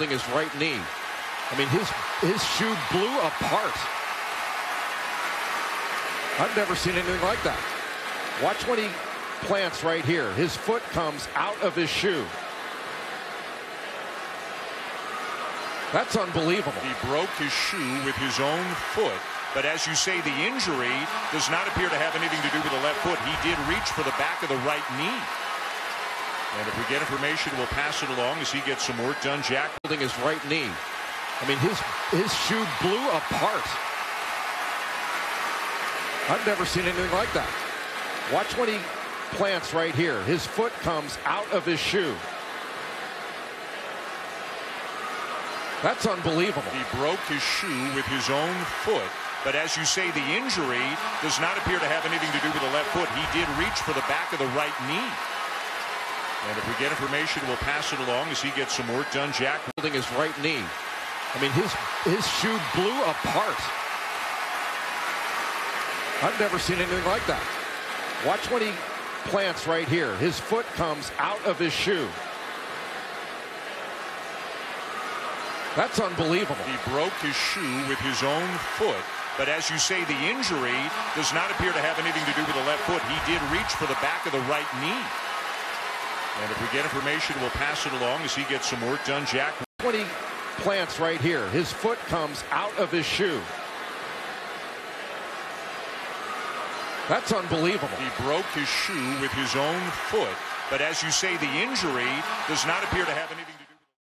his right knee. I mean, his his shoe blew apart. I've never seen anything like that. Watch when he plants right here. His foot comes out of his shoe. That's unbelievable. He broke his shoe with his own foot. But as you say, the injury does not appear to have anything to do with the left foot. He did reach for the back of the right knee. And if we get information, we'll pass it along as he gets some work done. Jack holding his right knee. I mean, his his shoe blew apart. I've never seen anything like that. Watch when he plants right here. His foot comes out of his shoe. That's unbelievable. He broke his shoe with his own foot. But as you say, the injury does not appear to have anything to do with the left foot. He did reach for the back of the right knee. And if we get information, we'll pass it along as he gets some work done. Jack holding his right knee. I mean, his his shoe blew apart. I've never seen anything like that. Watch when he plants right here. His foot comes out of his shoe. That's unbelievable. He broke his shoe with his own foot. But as you say, the injury does not appear to have anything to do with the left foot. He did reach for the back of the right knee. And if we get information, we'll pass it along as he gets some work done. Jack. When he plants right here, his foot comes out of his shoe. That's unbelievable. He broke his shoe with his own foot. But as you say, the injury does not appear to have anything to